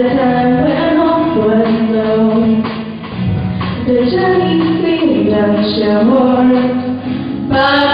The time when all was known. The Chinese kingdom shall war.